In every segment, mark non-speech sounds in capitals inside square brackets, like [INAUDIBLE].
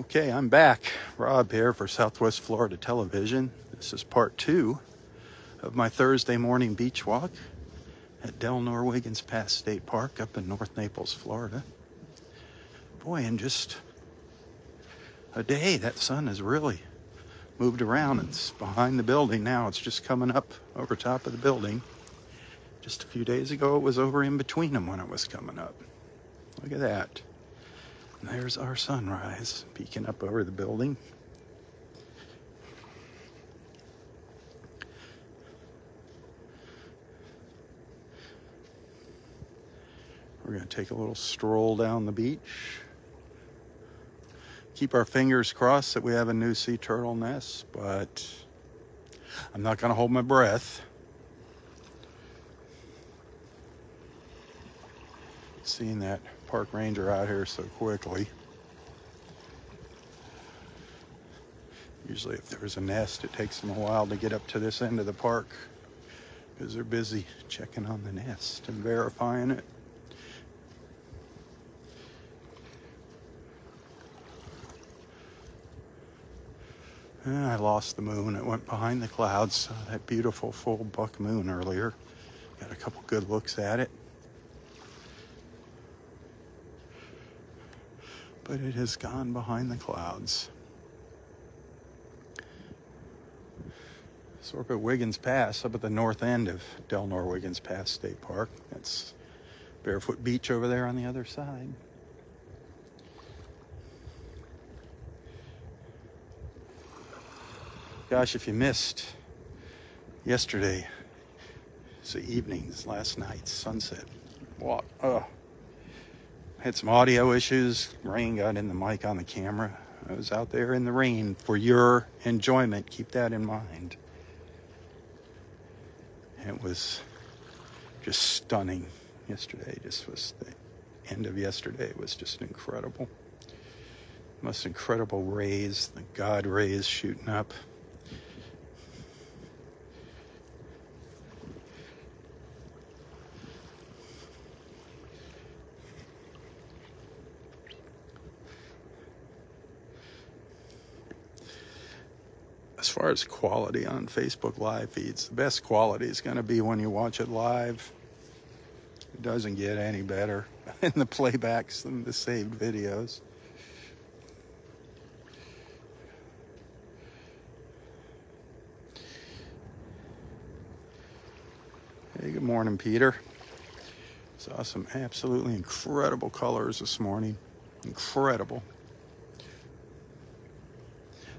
Okay, I'm back. Robb here for Southwest Florida Television. This is part two of my Thursday morning beach walk at Del Wiggins Pass State Park up in North Naples, Florida. Boy, in just a day, that sun has really moved around. It's behind the building now. It's just coming up over top of the building. Just a few days ago, it was over in between them when it was coming up. Look at that. There's our sunrise peeking up over the building. We're going to take a little stroll down the beach. Keep our fingers crossed that we have a new sea turtle nest, but I'm not going to hold my breath. Seeing that park ranger out here so quickly. Usually if there's a nest, it takes them a while to get up to this end of the park because they're busy checking on the nest and verifying it. And I lost the moon. It went behind the clouds. Saw that beautiful full buck moon earlier. Got a couple good looks at it. But it has gone behind the clouds. So up at Wiggins Pass, up at the north end of Delnor Wiggins Pass State Park. That's Barefoot Beach over there on the other side. Gosh, if you missed yesterday, the evenings, last night's sunset walk, oh, uh, had some audio issues. Rain got in the mic on the camera. I was out there in the rain for your enjoyment. Keep that in mind. It was just stunning yesterday. Just was the end of yesterday was just incredible. Most incredible rays, the God rays shooting up. as far as quality on Facebook live feeds, the best quality is going to be when you watch it live. It doesn't get any better [LAUGHS] in the playbacks than the saved videos. Hey, good morning, Peter. Saw some absolutely incredible colors this morning. Incredible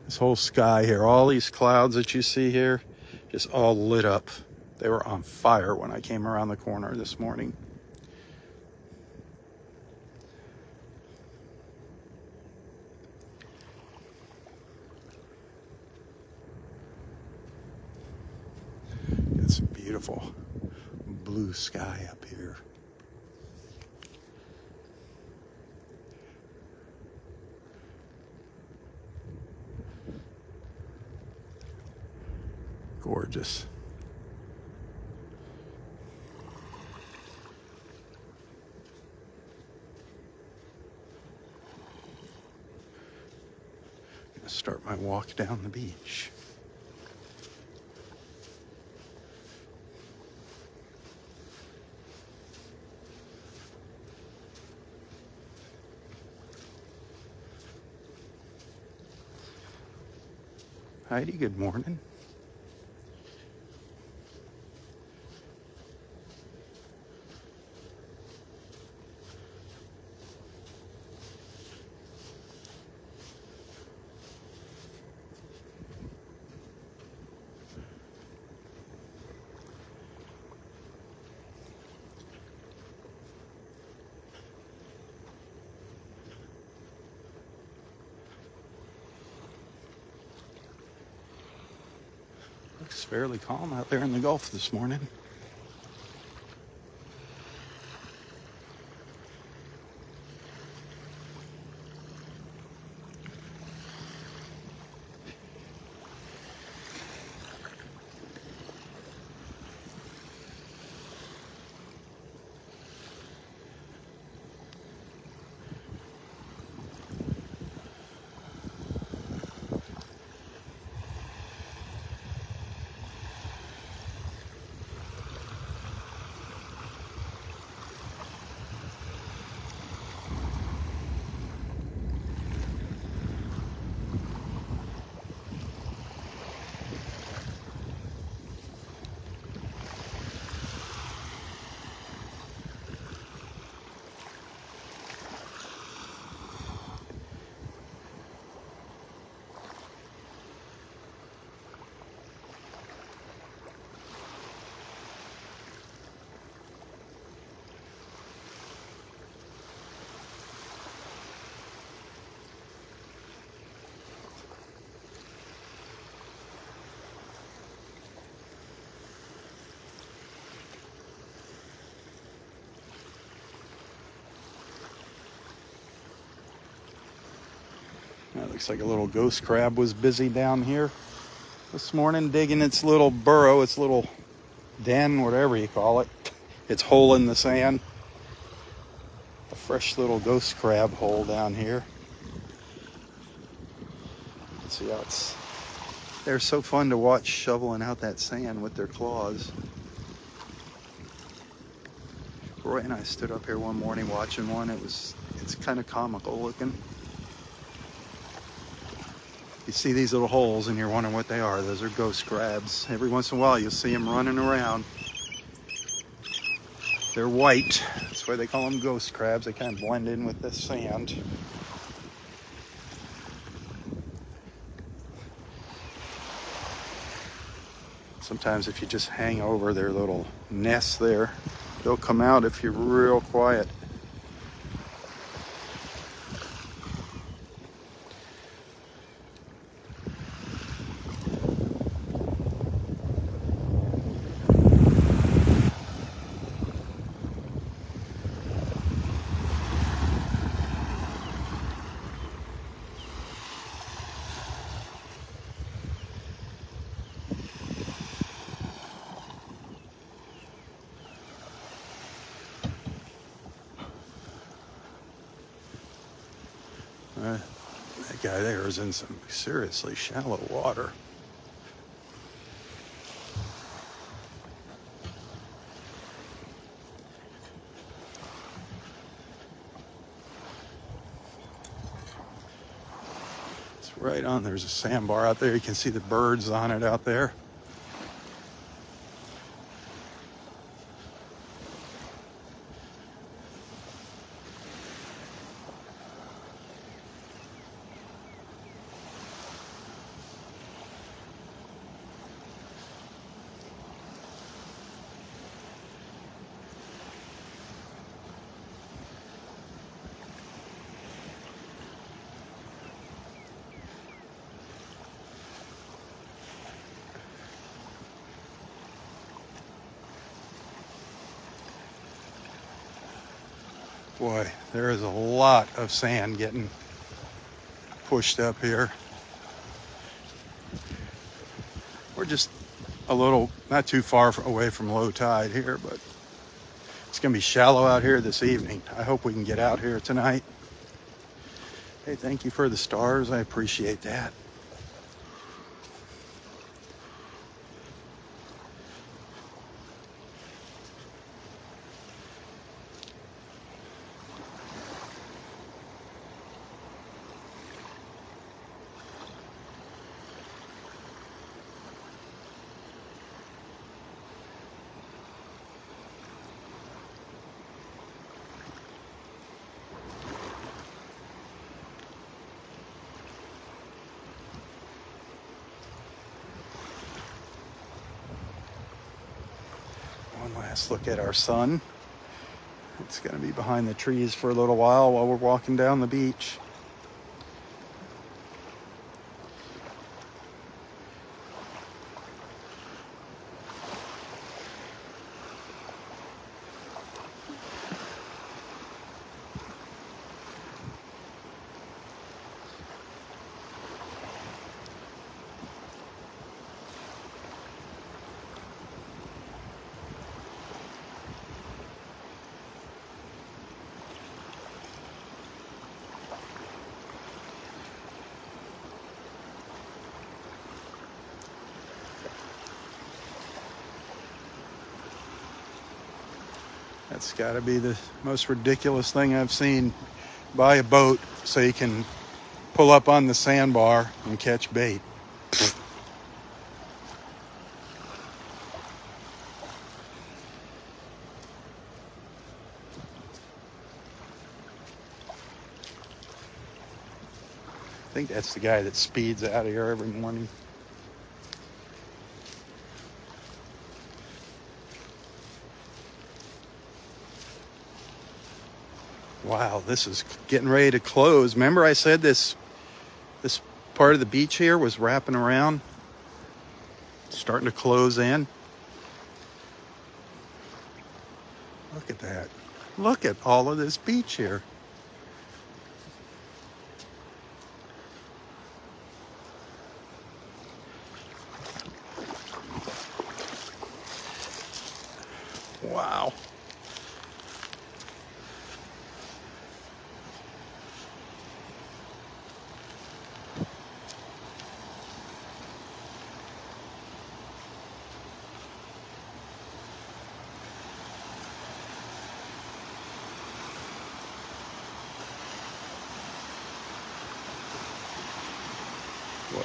this whole sky here, all these clouds that you see here, just all lit up. They were on fire when I came around the corner this morning. It's beautiful blue sky up here. Gorgeous. I'm gonna start my walk down the beach. Heidi, good morning. Fairly calm out there in the Gulf this morning. Looks like a little ghost crab was busy down here this morning digging its little burrow, its little den, whatever you call it. [LAUGHS] Its hole in the sand. A fresh little ghost crab hole down here. Let's see how it's. They're so fun to watch shoveling out that sand with their claws. Roy and I stood up here one morning watching one. It was, it's kind of comical looking. You see these little holes and you're wondering what they are. Those are ghost crabs. Every once in a while you'll see them running around. They're white. That's why they call them ghost crabs. They kind of blend in with the sand. Sometimes if you just hang over their little nests there, they'll come out if you're real quiet. Guy there is in some seriously shallow water. It's right on. There's a sandbar out there. You can see the birds on it out there. Boy, there is a lot of sand getting pushed up here. We're just a little, not too far away from low tide here, but it's going to be shallow out here this evening. I hope we can get out here tonight. Hey, thank you for the stars. I appreciate that. One last look at our sun. It's going to be behind the trees for a little while while we're walking down the beach. Got to be the most ridiculous thing I've seen. Buy a boat so you can pull up on the sandbar and catch bait. I think that's the guy that speeds out of here every morning. Wow, this is getting ready to close. Remember I said this this part of the beach here was wrapping around, starting to close in. Look at that. Look at all of this beach here.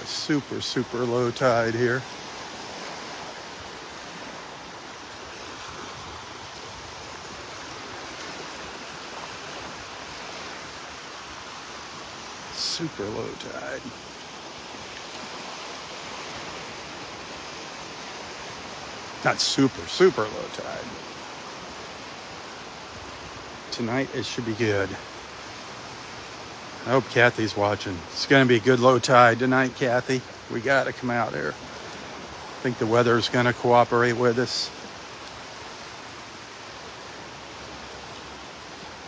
was super, super low tide here. Super low tide. Not super, super low tide. Tonight it should be good. I hope Kathy's watching. It's going to be a good low tide tonight, Kathy. We got to come out there. I think the weather's going to cooperate with us.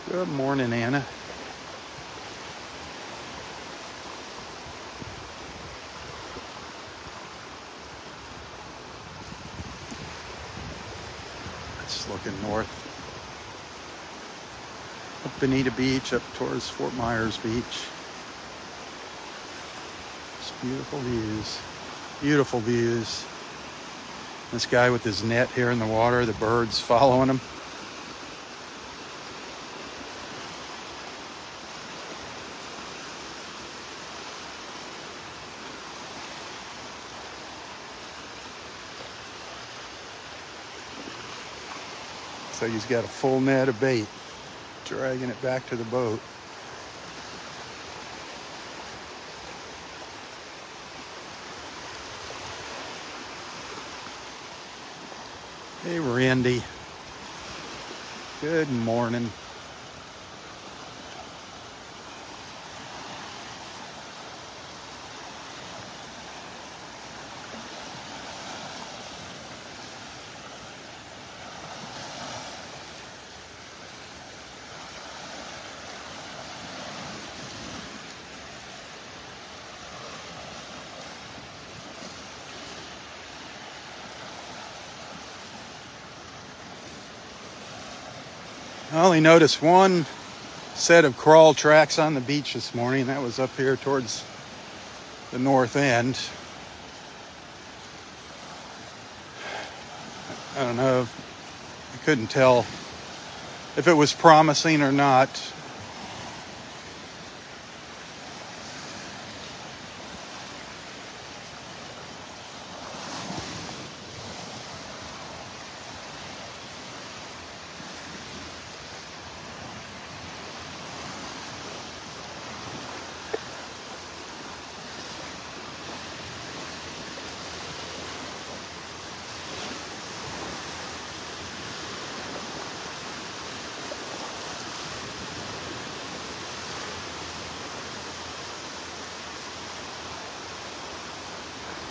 Good morning, Anna. Just looking north. Up Bonita Beach, up towards Fort Myers Beach. Just beautiful views. Beautiful views. This guy with his net here in the water, the birds following him. So he's got a full net of bait, dragging it back to the boat. Hey, Randy. Good morning. I only noticed one set of crawl tracks on the beach this morning. That was up here towards the north end. I don't know. I couldn't tell if it was promising or not.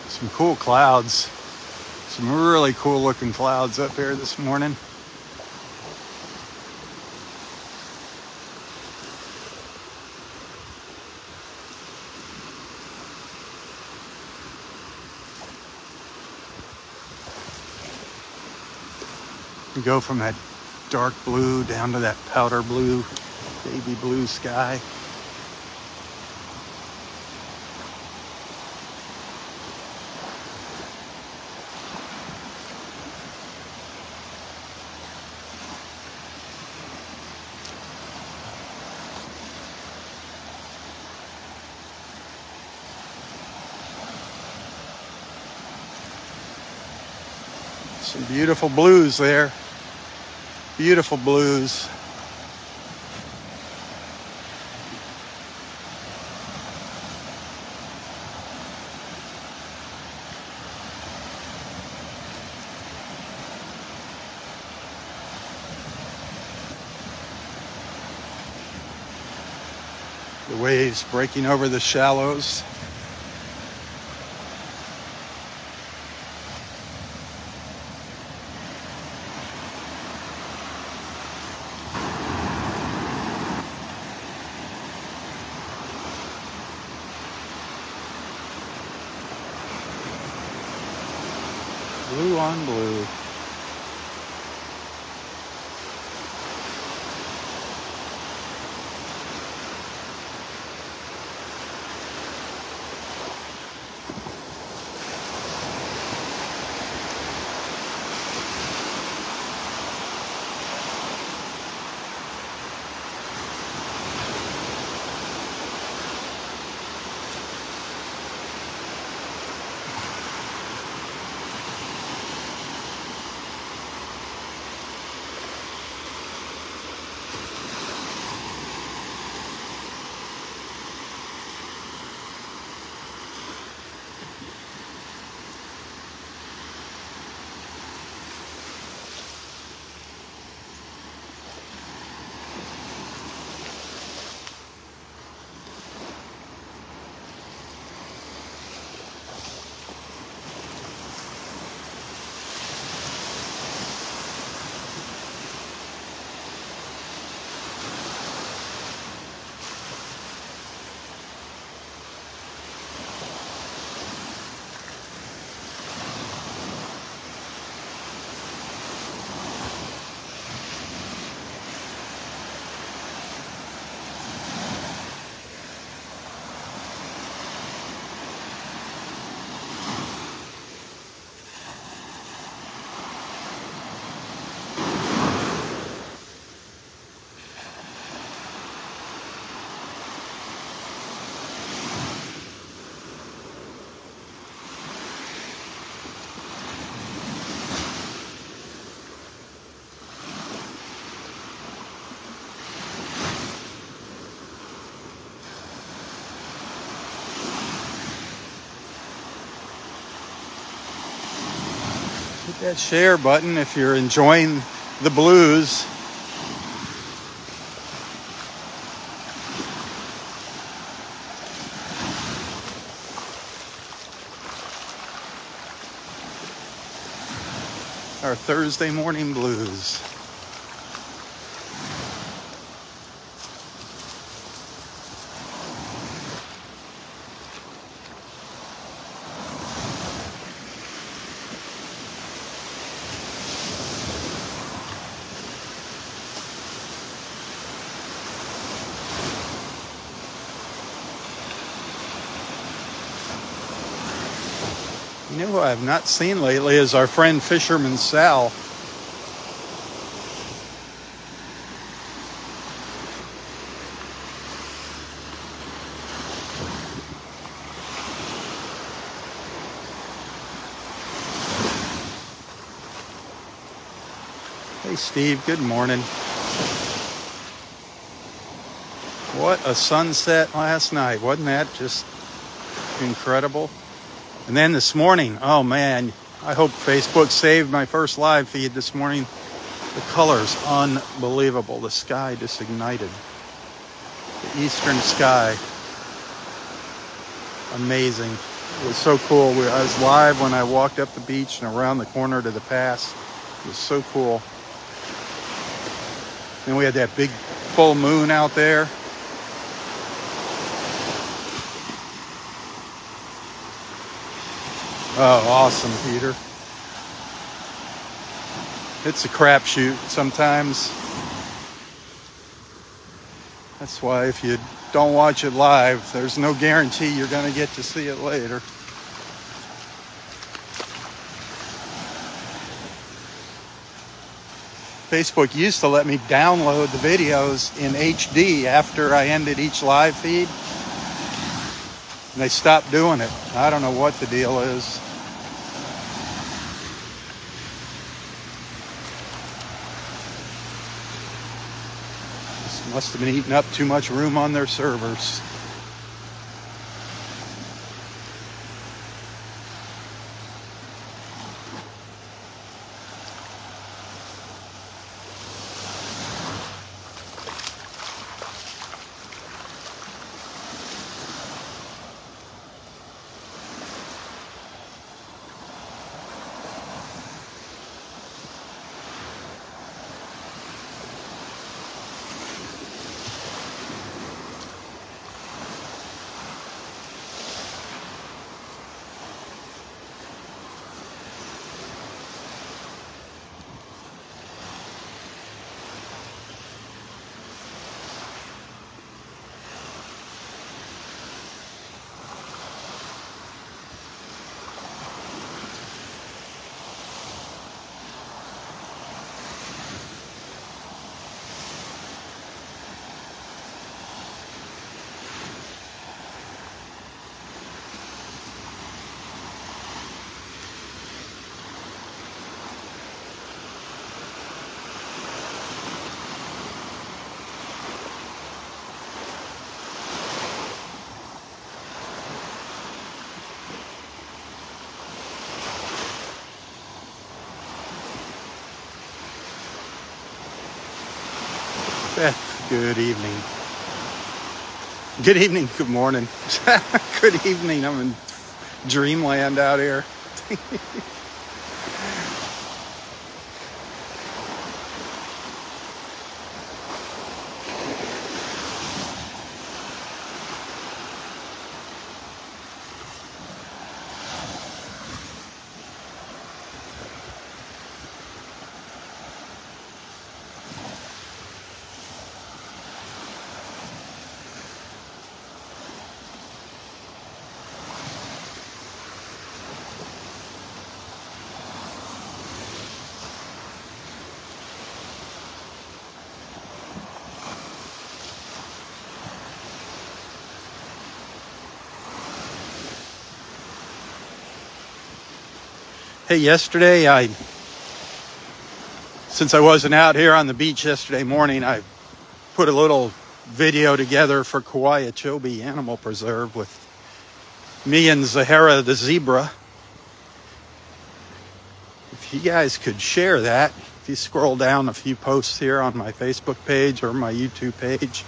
Some cool clouds. Some really cool looking clouds up here this morning. You go from that dark blue down to that powder blue, baby blue sky. Some beautiful blues there. Beautiful blues. The waves breaking over the shallows. That share button if you're enjoying the blues. Our Thursday morning blues. You know who I've not seen lately is our friend Fisherman Sal. Hey Steve, good morning. What a sunset last night. Wasn't that just incredible? And then this morning, oh man, I hope Facebook saved my first live feed this morning. The colors, unbelievable. The sky just ignited. The eastern sky, amazing. It was so cool. I was live when I walked up the beach and around the corner to the pass. It was so cool. Then we had that big full moon out there. Oh, awesome, Peter. It's a crapshoot sometimes. That's why if you don't watch it live, there's no guarantee you're going to get to see it later. Facebook used to let me download the videos in HD after I ended each live feed. And they stopped doing it. I don't know what the deal is. Must have been eating up too much room on their servers. Good evening. Good evening, good morning. [LAUGHS] good evening. I'm in dreamland out here. [LAUGHS] Hey, yesterday I, since I wasn't out here on the beach yesterday morning, I put a little video together for Kowiachobee Animal Preserve with me and Zahara the zebra. If if you guys could share that, if you scroll down a few posts here on my Facebook page or my YouTube page,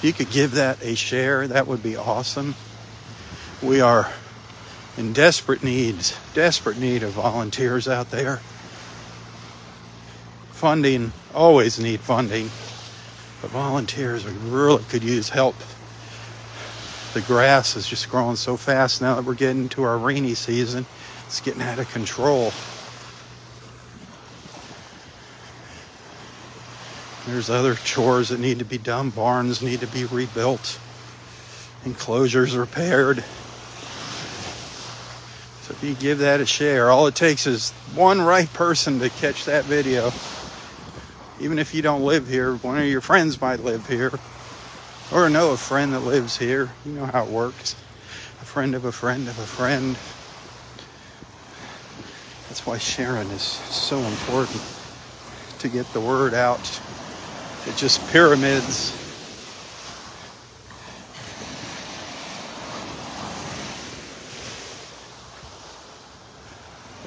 you could give that a share. That would be awesome. We are in desperate needs, desperate need of volunteers out there. Funding, always need funding, but volunteers really could use help. The grass is just growing so fast now that we're getting to our rainy season. It's getting out of control. There's other chores that need to be done. Barns need to be rebuilt, enclosures repaired. You give that a share, all it takes is one right person to catch that video. Even if you don't live here, one of your friends might live here or know a friend that lives here. You know how it works. A friend of a friend of a friend. That's why sharing is so important to get the word out. It just pyramids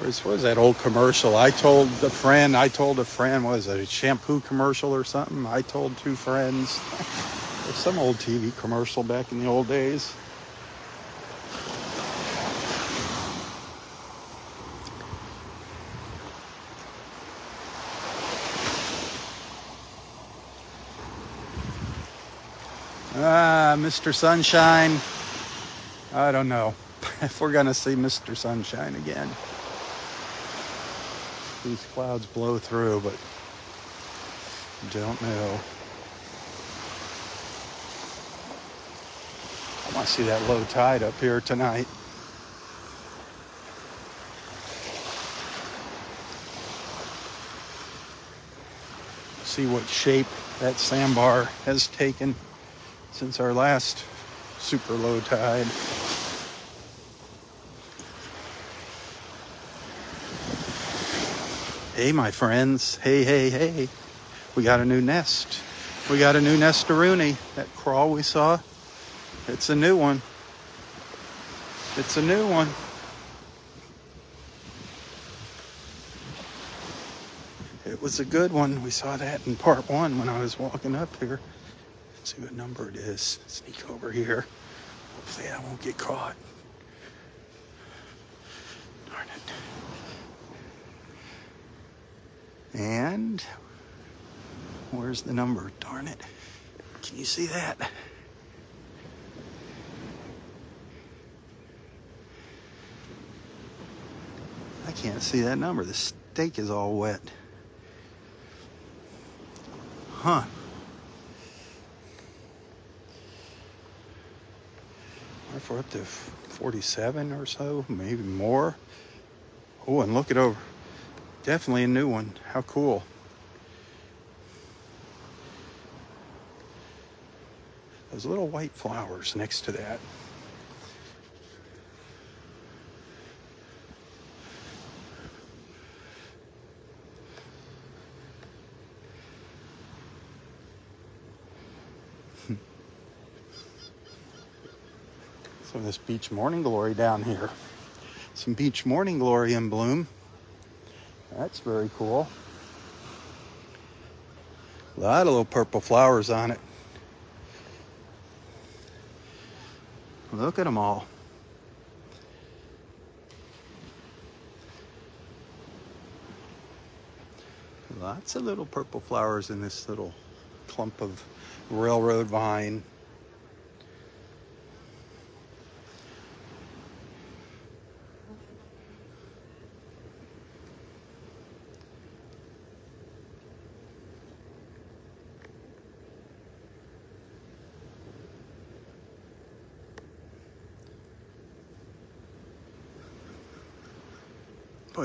What was that old commercial? I told a friend, I told a friend, was it a shampoo commercial or something? I told two friends. [LAUGHS] Some old TV commercial back in the old days. Ah, Mr. Sunshine. I don't know if [LAUGHS] we're going to see Mr. Sunshine again these clouds blow through, but don't know. I want to see that low tide up here tonight. See what shape that sandbar has taken since our last super low tide. Hey, my friends. Hey, hey, hey. We got a new nest. We got a new nest nestaroonie. That crawl we saw, it's a new one. It's a new one. It was a good one. We saw that in part one when I was walking up here. Let's see what number it is. Sneak over here. Hopefully I won't get caught. And where's the number? Darn it. Can you see that? I can't see that number. The stake is all wet. Huh. We're up to 47 or so, maybe more. Oh, and look it over. Definitely a new one. How cool. Those little white flowers next to that. [LAUGHS] Some of this beach morning glory down here. Some beach morning glory in bloom. That's very cool. A lot of little purple flowers on it. Look at them all. Lots of little purple flowers in this little clump of railroad vine.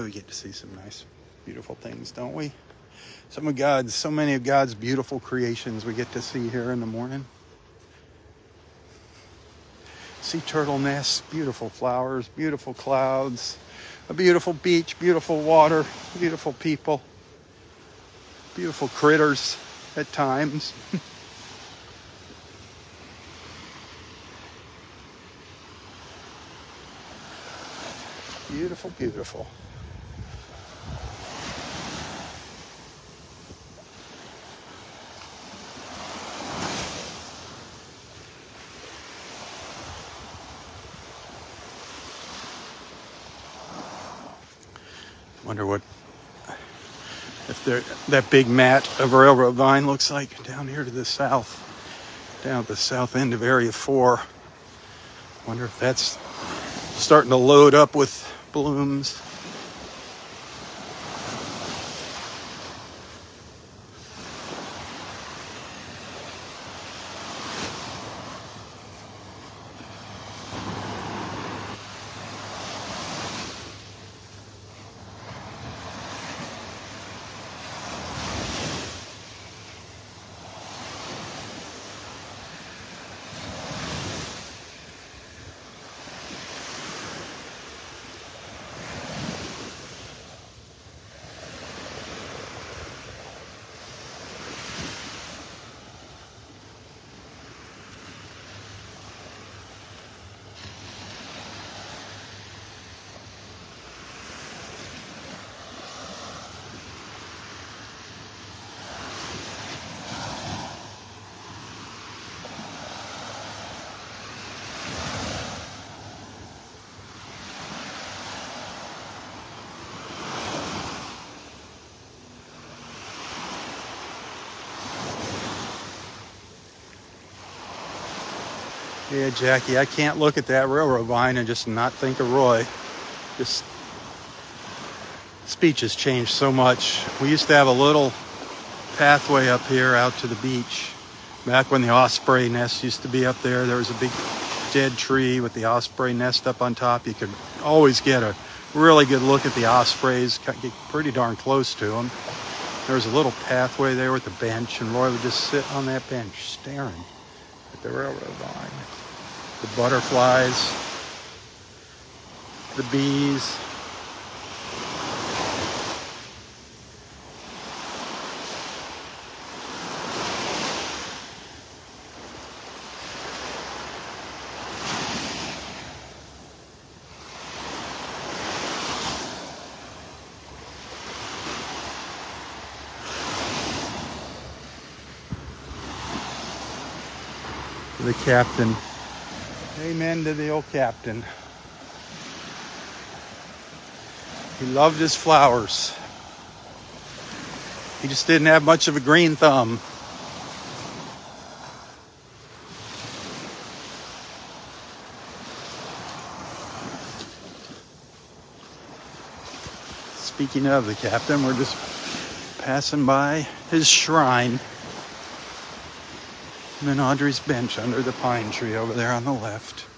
Boy, we get to see some nice, beautiful things, don't we? Some of God's, so many of God's beautiful creations we get to see here in the morning. Sea turtle nests, beautiful flowers, beautiful clouds, a beautiful beach, beautiful water, beautiful people, beautiful critters at times. [LAUGHS] beautiful, beautiful. Wonder what if there that big mat of railroad vine looks like down here to the south, down at the south end of Area 4. Wonder if that's starting to load up with blooms. Yeah, Jackie, I can't look at that railroad vine and just not think of Roy. Just speech has changed so much. We used to have a little pathway up here out to the beach. Back when the osprey nest used to be up there, there was a big dead tree with the osprey nest up on top. You could always get a really good look at the ospreys, get pretty darn close to them. There was a little pathway there with a bench, and Roy would just sit on that bench staring at the railroad vine the butterflies, the bees. the captain Amen to the old captain. He loved his flowers. He just didn't have much of a green thumb. Speaking of the captain, we're just passing by his shrine. And then Audrey's bench under the pine tree over there on the left.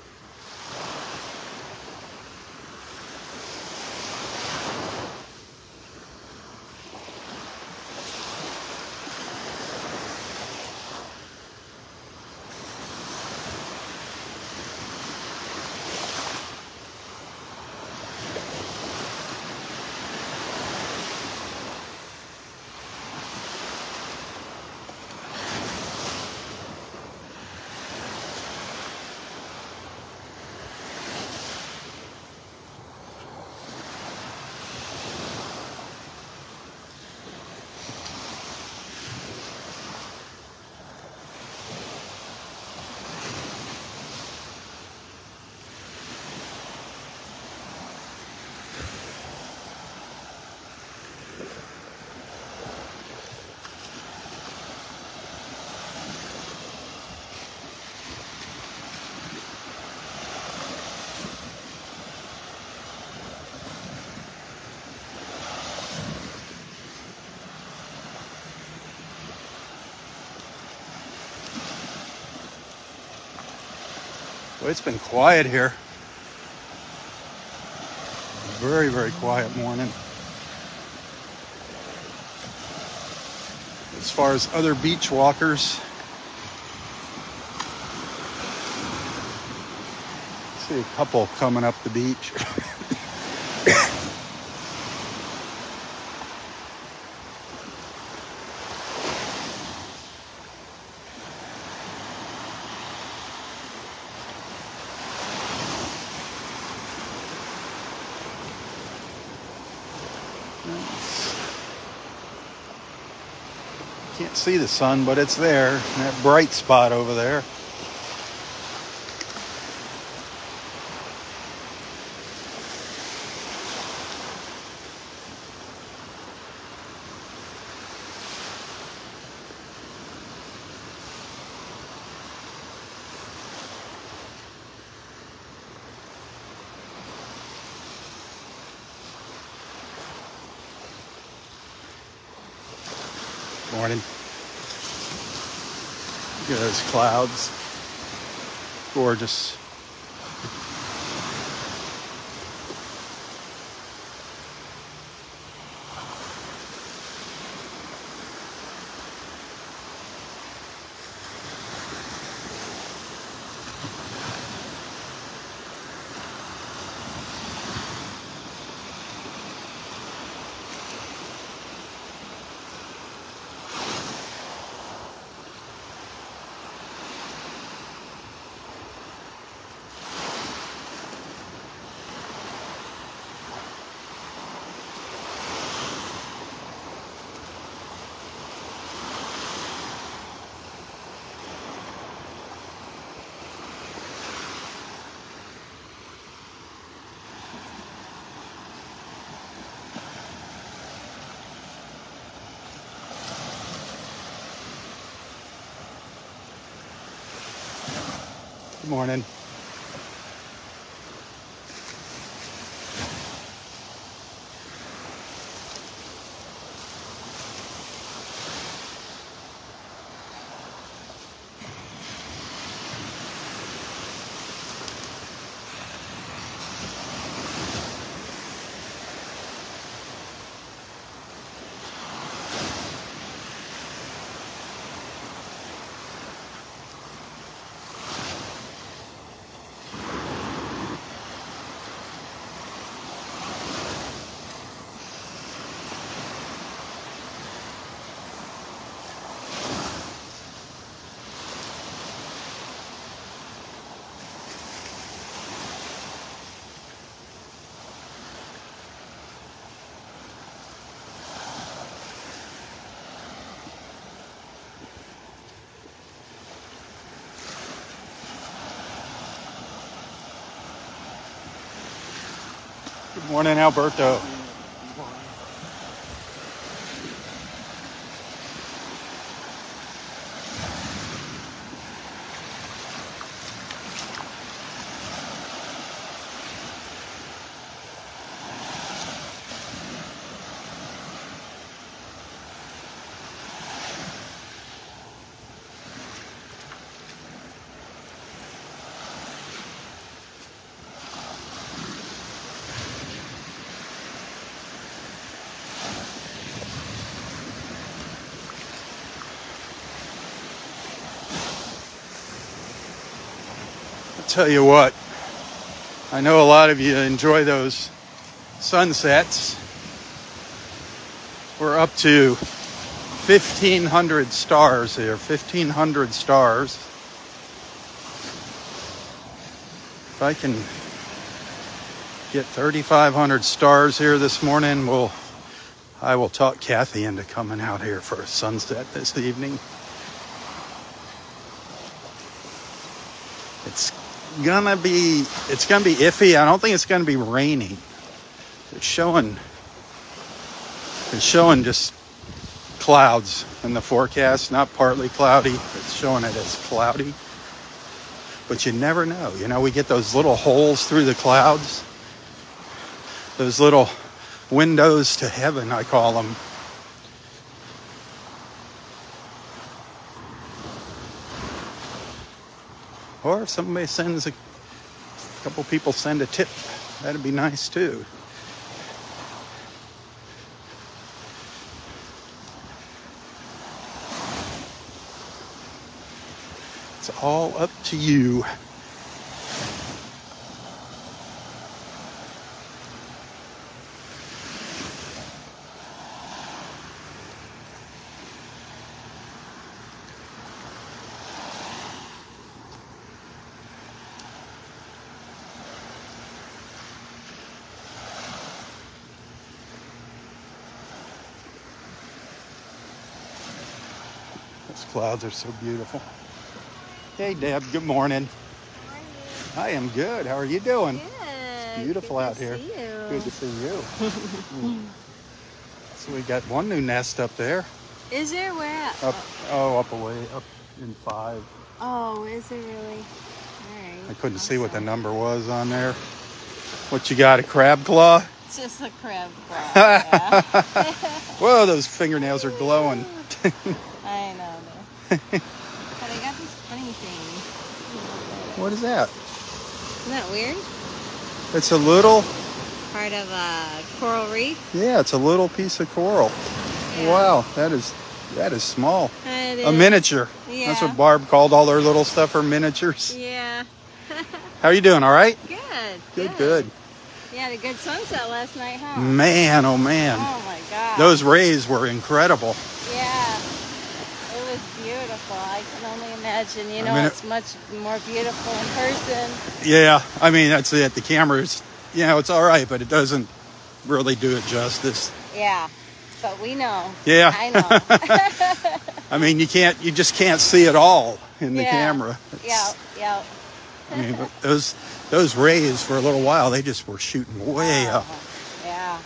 Well, it's been quiet here. Very, very quiet morning. As far as other beach walkers, see a couple coming up the beach. [LAUGHS] see the sun, but it's there, that bright spot over there. morning. Look at those clouds. Gorgeous. Good morning. Morning, Alberto. I'll tell you what, I know a lot of you enjoy those sunsets. We're up to 1,500 stars here, 1,500 stars. If I can get 3,500 stars here this morning, we'll, I will talk Kathy into coming out here for a sunset this evening. It's gonna be it's gonna be iffy. I don't think it's gonna be raining. It's showing it's showing just clouds in the forecast, not partly cloudy. It's showing it as cloudy. But you never know. You know, we get those little holes through the clouds. Those little windows to heaven, I call them. Or if somebody sends a couple people send a tip, that'd be nice too. It's all up to you. Clouds are so beautiful. Hey, Deb, good morning. I am good. How are you doing? Good. beautiful Good out to here. see you. Good to see you. Mm. [LAUGHS] so we got one new nest up there. Is there where? at? Up, oh, up away, up in five. Oh, is it really? All right. I couldn't see what the number was on there. What you got? A crab claw? It's just a crab [LAUGHS] claw. [LAUGHS] Whoa, those fingernails are glowing. I know. though. but I got this funny thing. What is that? Isn't that weird? It's a little, Part of a coral reef. yeah, it's a little piece of coral. Yeah. Wow, that is that is small. It A is. miniature. That's what Barb called all her little stuff, her miniatures. Yeah. [LAUGHS] How are you doing? All right? Good. Good, good. You had a good sunset last night, huh? Man, oh man. Oh my god. Those rays were incredible. Yeah. Beautiful. I can only imagine. You know, mean, it's much more beautiful in person. Yeah, I mean that's it. The camera's, you know, it's all right, but it doesn't really do it justice. Yeah. But we know. Yeah. I know. [LAUGHS] I mean, you can't, you just can't see it all in the Yeah. camera. yeah. It's- Yeah. I mean, those those rays for a little while, they just were shooting way up. Oh, Yeah.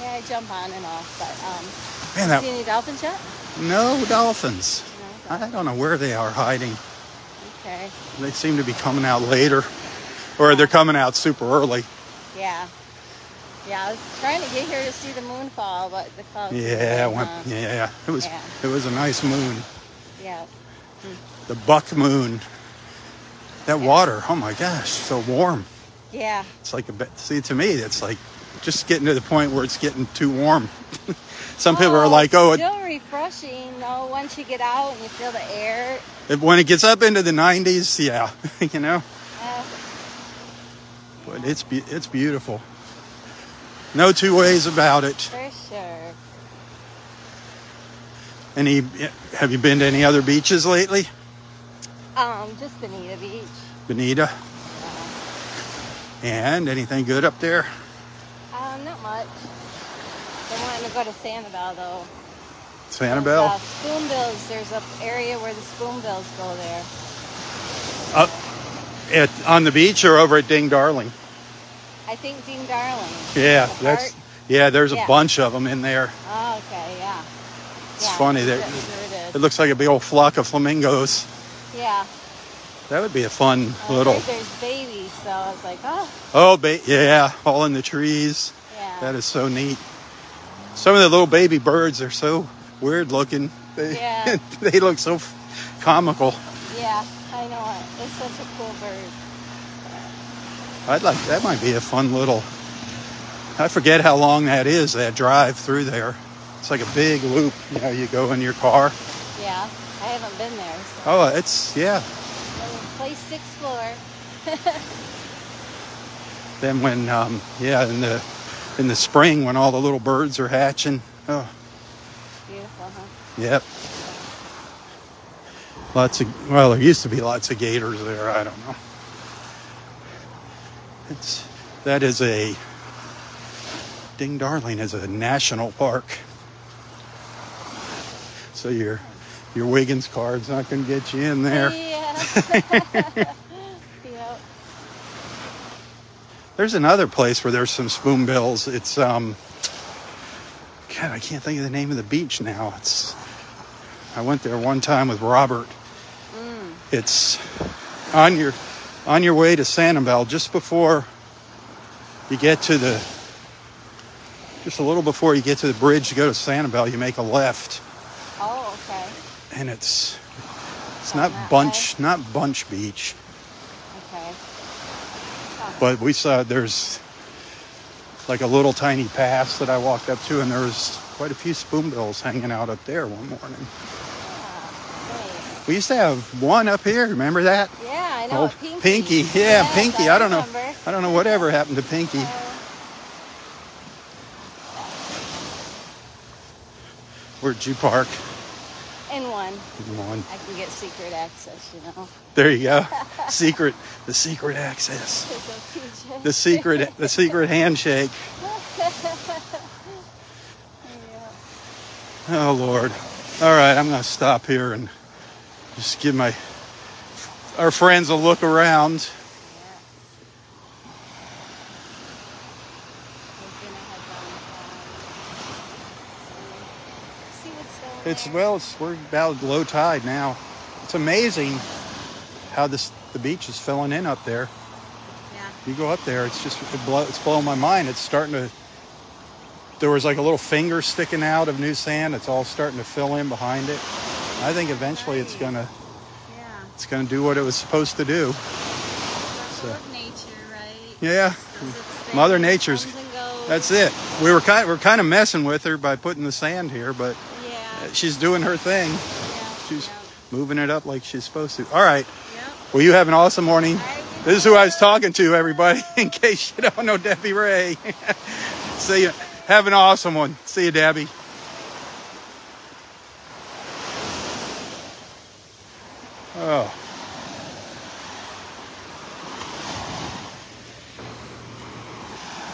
Yeah, I jump on and off, but um, Man, that any dolphins yet? No dolphins. No. I don't know where they are hiding. Okay. They seem to be coming out later, or they're coming out super early. Yeah. Yeah, I was trying to get here to see the moon fall, but the clouds. Yeah, went, yeah. It was Yeah. it was a nice moon, Yeah. the buck moon. That water, oh my gosh, so warm. Yeah. It's like a bit. See, to me, it's like just getting to the point where it's getting too warm. [LAUGHS] Some people are like, it's oh, it, still refreshing though. Once you get out and you feel the air. it- when it gets up into the 90s, yeah, [LAUGHS] you know. Uh, But it's be- it's beautiful. No two ways about it. for sure. Any? Have you been to any other beaches lately, Um, just Bonita Beach. Bonita? And anything good up there? Um, not much. Been wanting to go to Sanibel though. Sanibel? Uh, spoonbills. There's an area where the spoonbills go there. Up at on the beach or over at Ding Darling? I think Ding Darling. Yeah, The that's yeah. There's a bunch of them in there. Oh, okay, yeah. It's yeah, funny. There, sure it looks like a big old flock of flamingos. Yeah. That would be a fun I little. there's babies, so I was like, oh, Oh, ba- yeah, all in the trees. yeah. That is so neat. Some of the little baby birds are so weird looking. They, Yeah. [LAUGHS] they look so f- comical. Yeah, I know it. It's such a cool bird. I'd like that. Might be a fun little. I forget how long that is. That drive through there. It's like a big loop. You know, you go in your car. Yeah, I haven't been there. So. Oh, it's yeah. Place to explore. Then when um, yeah in the in the spring when all the little birds are hatching. Oh, Beautiful, huh? yep. Lots of well, there used to be lots of gators there. I don't know. It's that is a Ding Darling is a national park. So your your Wiggins card's not going to get you in there. Yeah. [LAUGHS] yep. There's another place where there's some spoonbills. It's um God, I can't think of the name of the beach now. It's I went there one time with Robert. Mm. It's on your on your way to Sanibel just before you get to the just a little before you get to the bridge to go to Sanibel, you make a left Oh, okay. and it's it's not bunch not Bunche Beach. But we saw there's like a little tiny pass that I walked up to and there was quite a few spoonbills hanging out up there one morning. We used to have one up here, remember that? Yeah, I know. Oh, Pinky. Pinky. Yeah, Yes, Pinky. I don't know. remember. I don't know whatever happened to Pinky. Uh, Where'd you park? In one, One. I can get secret access, you know. There you go. [LAUGHS] Secret. The secret access. The secret. The secret handshake. Yeah. [LAUGHS] Oh Lord. All right, I'm gonna stop here and just give my our friends a look around. Yeah. We're gonna head down, um, See what's down It's well, it's we're about low tide now. It's amazing how this the beach is filling in up there. Yeah. You go up there, it's just it blow, it's blowing my mind. It's starting to there was like a little finger sticking out of new sand. It's all starting to fill in behind it. I think eventually it's gonna Yeah. it's gonna do what it was supposed to do. What nature, right? Yeah, Mother Nature's- comes and goes. that's it. We were kind we're kind of messing with her by putting the sand here, but. She's doing her thing, yeah. she's- yeah. moving it up like she's supposed to. All right. Well, you have an awesome morning. This is who I was talking to, everybody, [LAUGHS] in case you don't know Debbie Ray. [LAUGHS] See you. Have an awesome one. See you, Debbie. Oh.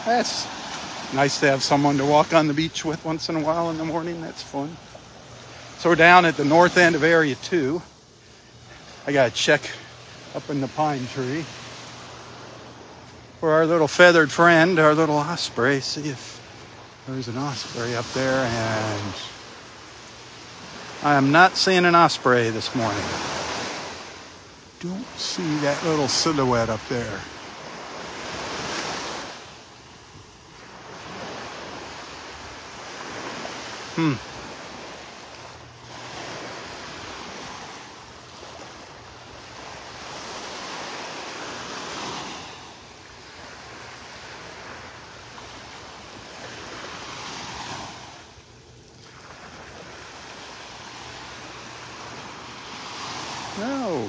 That's nice to have someone to walk on the beach with once in a while in the morning. That's fun. So we're down at the north end of Area 2. I got to check up in the pine tree for our little feathered friend, our little osprey. See if there's an osprey up there. And I am not seeing an osprey this morning. Don't see that little silhouette up there. Hmm. No.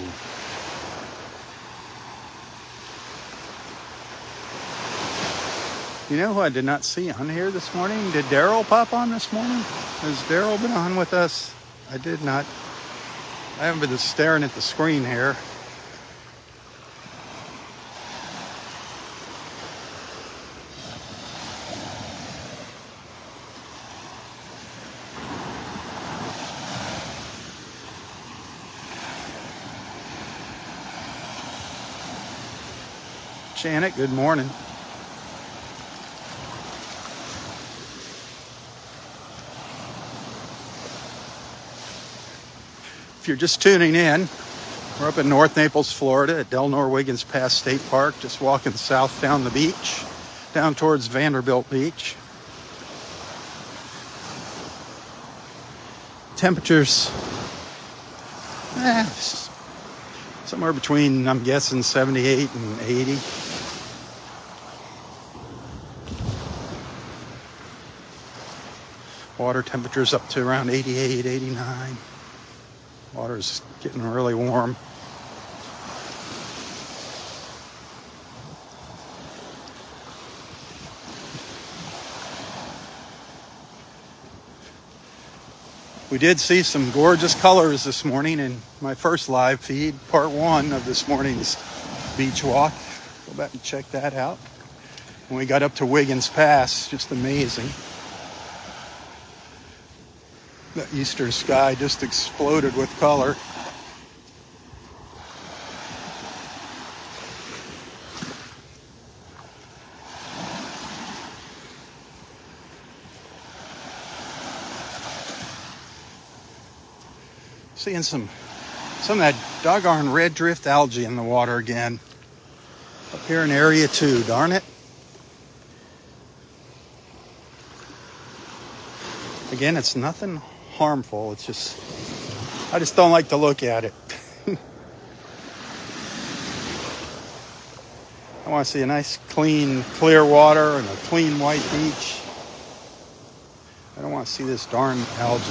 You know who I did not see on here this morning? Did Daryl pop on this morning? Has Daryl been on with us? I did not. I haven't been staring at the screen here. Janet, good morning. If you're just tuning in, we're up in North Naples, Florida at Delnor Wiggins Pass State Park, just walking south down the beach, down towards Vanderbilt Beach. Temperatures, eh, somewhere between, I'm guessing, 78 and 80. Water temperatures up to around 88, 89. Water's getting really warm. We did see some gorgeous colors this morning in my first live feed, part one of this morning's beach walk. Go back and check that out. When we got up to Wiggins Pass, just amazing. The eastern sky just exploded with color. Seeing some some of that doggone red drift algae in the water again. Up here in area two, darn it. Again, it's nothing harmful. It's just, I just don't like to look at it. [LAUGHS] I want to see a nice, clean, clear water and a clean white beach. I don't want to see this darn algae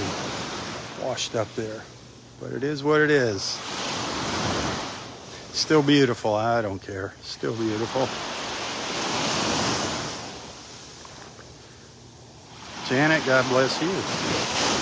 washed up there. But it is what it is. Still beautiful. I don't care. Still beautiful. Janet, God bless you.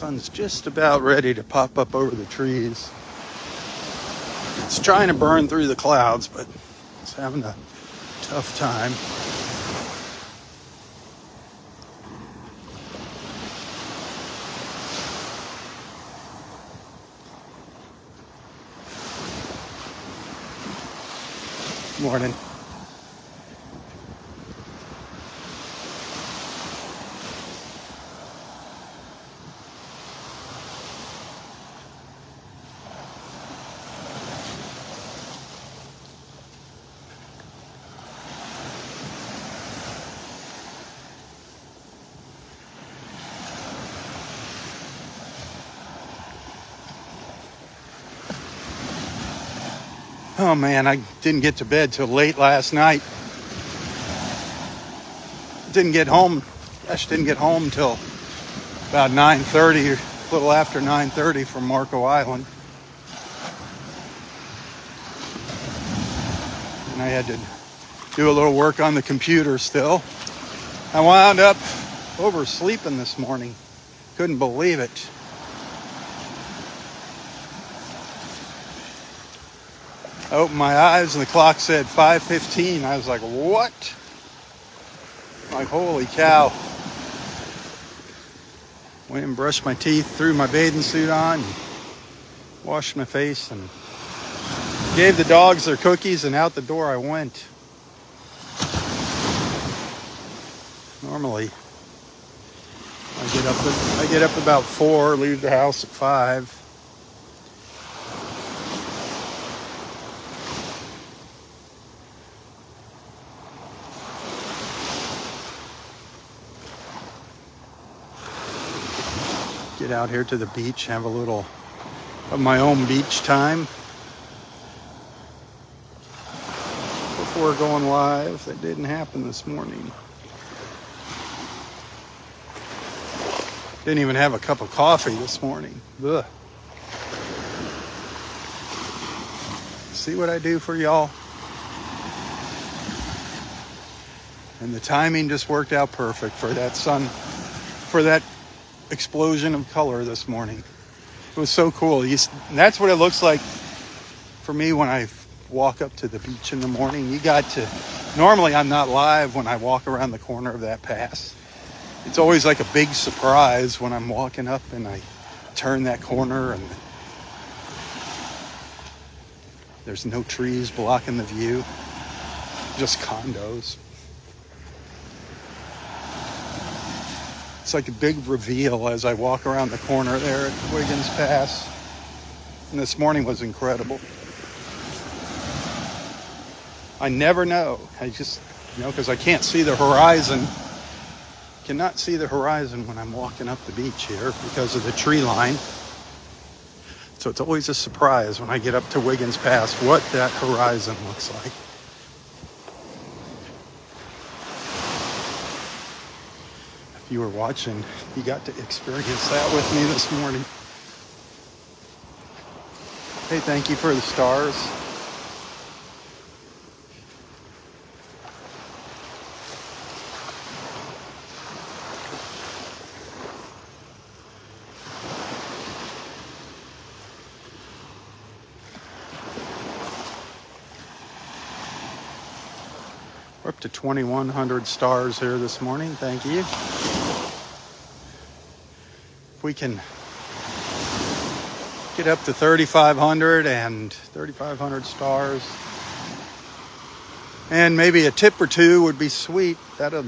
Sun's just about ready to pop up over the trees. It's trying to burn through the clouds, but it's having a tough time. Morning. Oh man, I didn't get to bed till late last night. Didn't get home. Gosh, didn't get home till about 9:30, a little after 9:30 from Marco Island. And I had to do a little work on the computer still. I wound up oversleeping this morning. Couldn't believe it. I opened my eyes and the clock said 5:15. I was like, "What?" Like, holy cow. Went and brushed my teeth, threw my bathing suit on, washed my face, and gave the dogs their cookies, and out the door I went. Normally, I get up. I get up about four, leave the house at five. Get out here to the beach, have a little of my own beach time before going live. That didn't happen this morning. Didn't even have a cup of coffee this morning. Ugh. See what I do for y'all? And the timing just worked out perfect for that sun, for that explosion of color this morning. It was so cool. You, that's what it looks like for me when I walk up to the beach in the morning. You got to, normally I'm not live when I walk around the corner of that pass. It's always like a big surprise when I'm walking up and I turn that corner and there's no trees blocking the view, just condos. It's like a big reveal as I walk around the corner there at Wiggins Pass. And this morning was incredible. I never know. I just, you know, because I can't see the horizon. Cannot see the horizon when I'm walking up the beach here because of the tree line. So it's always a surprise when I get up to Wiggins Pass what that horizon looks like. You were watching, you got to experience that with me this morning. Hey, thank you for the stars. We're up to 2,100 stars here this morning. Thank you if we can get up to 3,500 and 3,500 stars, and maybe a tip or two would be sweet. That'll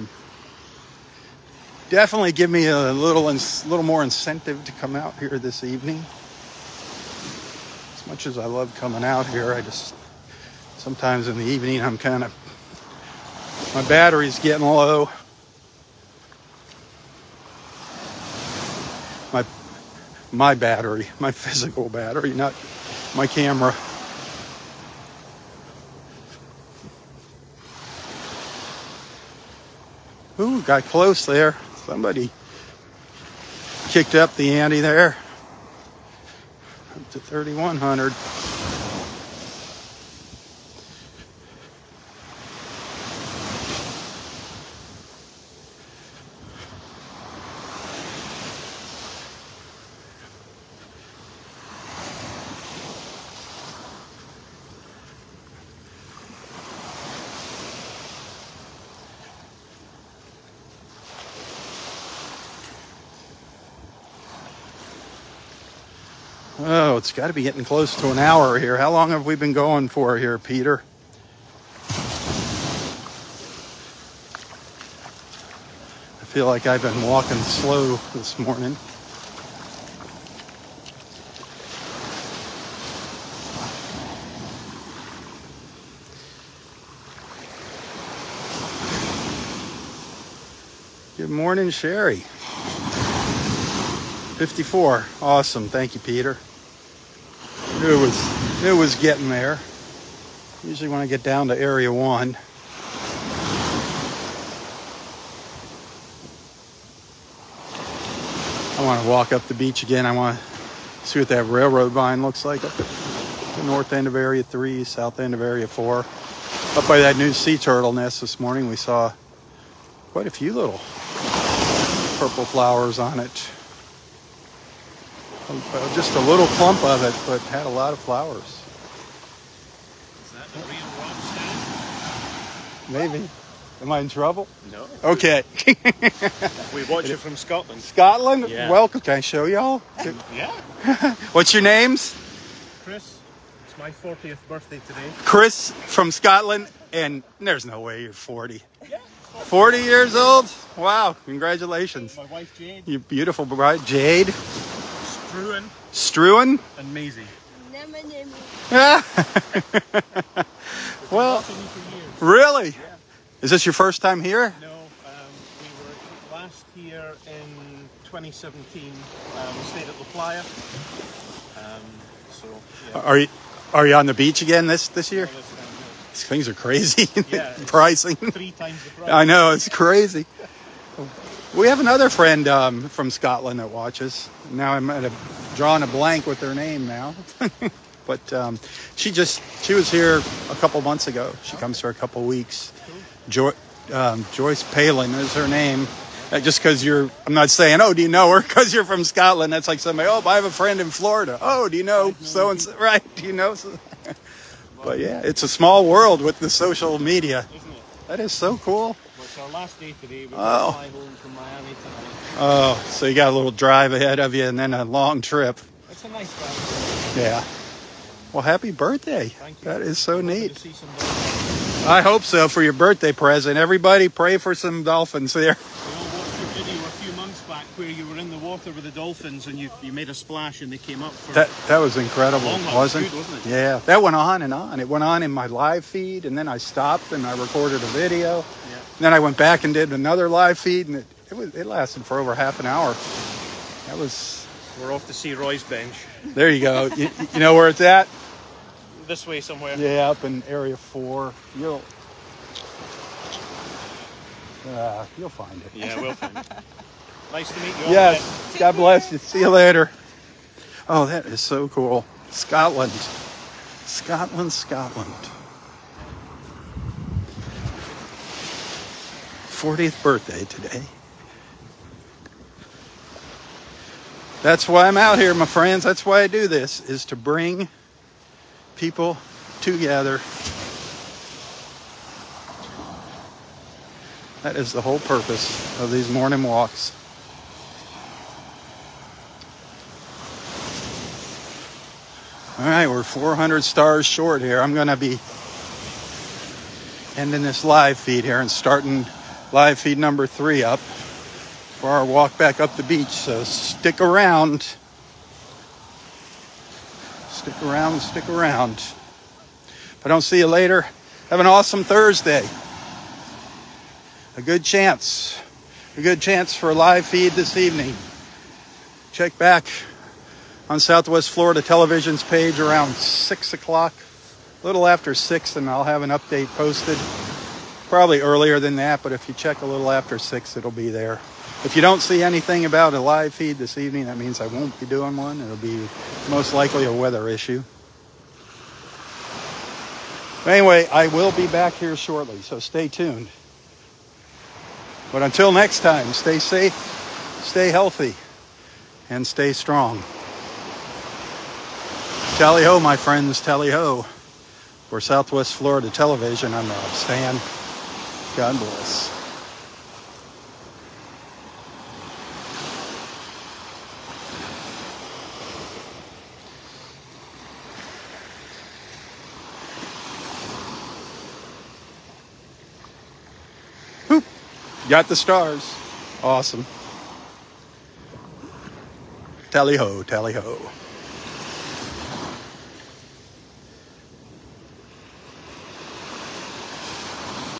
definitely give me a little, little more incentive to come out here this evening. As much as I love coming out here, I just sometimes in the evening I'm kind of my battery's getting low. my my battery, my physical battery, not my camera. Ooh, got close there. Somebody kicked up the ante there. Up to 3100. Oh, it's got to be getting close to an hour here. How long have we been going for here, Peter? I feel like I've been walking slow this morning. Good morning, Sherry. 54. Awesome. Thank you, Peter. It was it was getting there. Usually when I get down to area one. I want to walk up the beach again. I want to see what that railroad vine looks like up the north end of area three, south end of area four. Up by that new sea turtle nest this morning, we saw quite a few little purple flowers on it. Just a little clump of it, but had a lot of flowers. Is that the real Robb Stan? Maybe. Am I in trouble? No. Okay. [LAUGHS] We watch it from Scotland. Scotland? Yeah. Welcome. Can I show y'all? Yeah. [LAUGHS] What's your names? Chris, it's my 40th birthday today. Chris from Scotland, and there's no way you're 40. Yeah. 40 years old? Wow. Congratulations. My wife Jade, You beautiful bride. Jade. Struan, Struan. and Maisie. [LAUGHS] well, Watching you for years. really? Is this your first time here? No, um, we were last here in 2017. Um, we stayed at La Playa. Um, so, yeah. Are you are you on the beach again this this year? all These things are crazy. [LAUGHS] Yeah, Pricing. Three times the price. I know it's crazy. [LAUGHS] We have another friend um, from Scotland that watches. Now I'm at a, drawing a blank with her name now, [LAUGHS] but um, she just she was here a couple months ago. She comes for a couple weeks. Jo- um, Joyce Palin is her name. Uh, just because you're, I'm not saying, oh, do you know her? [LAUGHS] Because you're from Scotland. That's like somebody, oh, I have a friend in Florida. Oh, do you know so and so? Right? Do you know? [LAUGHS] But yeah, it's a small world with the social media. That is so cool. It's our last day today. We're Oh. fly home from Miami tonight. Oh, so you got a little drive ahead of you and then a long trip. It's a nice drive. Yeah. Well, happy birthday. Thank you. That is so Hoping neat. To see some dolphins. I hope so for your birthday present. Everybody pray for some dolphins there. We all watched your video a few months back where you were in the water with the dolphins and you, you made a splash and they came up for That that was incredible, wasn't? Good, wasn't it? Yeah, that went on and on. It went on in my live feed, and then I stopped and I recorded a video. Yeah. Then I went back and did another live feed, and it it, was, it lasted for over half an hour. That was. We're off to see Roy's bench. There you go. you, you know where it's at? This way somewhere. Yeah, up in area four. You'll. Uh, you'll find it. Yeah, we'll find it. [LAUGHS] Nice to meet you. all Yes. God bless you. See you later. Oh, that is so cool. Scotland. Scotland, Scotland. 40th birthday today. That's why I'm out here, my friends. That's why I do this, is to bring people together. That is the whole purpose of these morning walks. All right, we're 400 stars short here. I'm going to be ending this live feed here and starting live feed number three up for our walk back up the beach. So stick around. Stick around, stick around. If I don't see you later, have an awesome Thursday. A good chance, a good chance for a live feed this evening. Check back on Southwest Florida Television's page around 6 o'clock, a little after 6, and I'll have an update posted. Probably earlier than that, but if you check a little after 6, it'll be there. If you don't see anything about a live feed this evening, that means I won't be doing one. It'll be most likely a weather issue. Anyway, I will be back here shortly, so stay tuned. But until next time, stay safe, stay healthy, and stay strong. Tally ho, my friends, tally ho. For Southwest Florida Television, I'm Robb Stan. God bless. Whoop. Got the stars. Awesome. Tally ho, tally ho.